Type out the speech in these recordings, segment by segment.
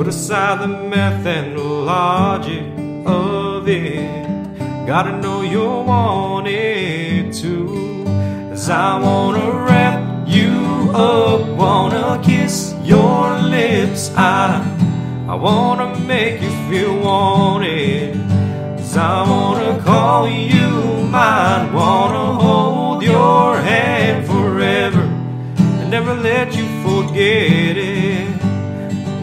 Put aside the math and the logic of it. Gotta know you're wanted to. As I wanna wrap you up, wanna kiss your lips. I, I wanna make you feel wanted. As I wanna call you mine, wanna hold your hand forever and never let you forget it.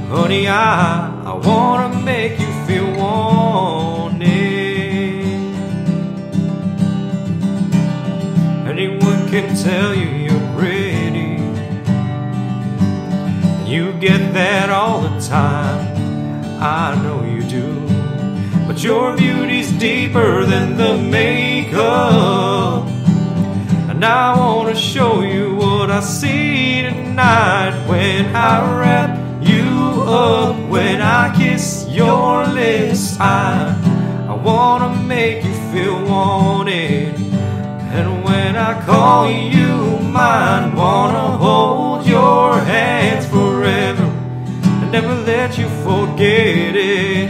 Honey, I, I wanna make you feel wanted. Anyone can tell you you're pretty. You get that all the time. I know you do. But your beauty's deeper than the makeup. And I wanna show you what I see tonight when I wrap you up, when I kiss your lips. I, I wanna make you feel wanted. And when I call you mine, wanna hold your hands forever and never let you forget it.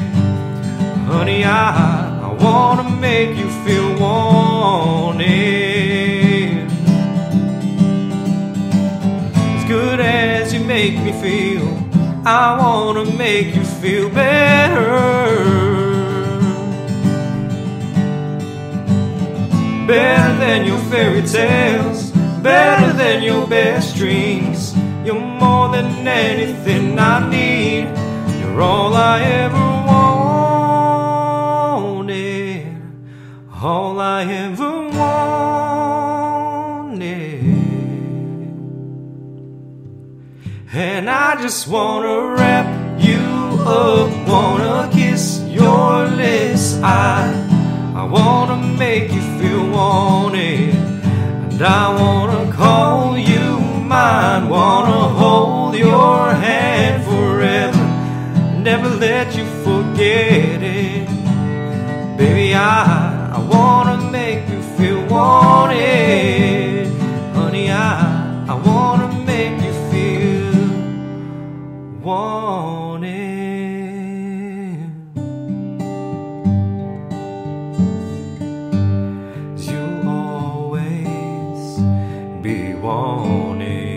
Honey, I, I wanna make you feel wanted. As good as you make me feel, I wanna make you feel better. Better than your fairy tales, better than your best dreams. You're more than anything I need. You're all I ever wanted, all I ever wanted. And I just wanna wrap you up, wanna kiss your lips. I, I wanna make you feel wanted, and I wanna call you mine, wanna hold your hand forever, never let you forget it. Baby, I, I wanna we wanted.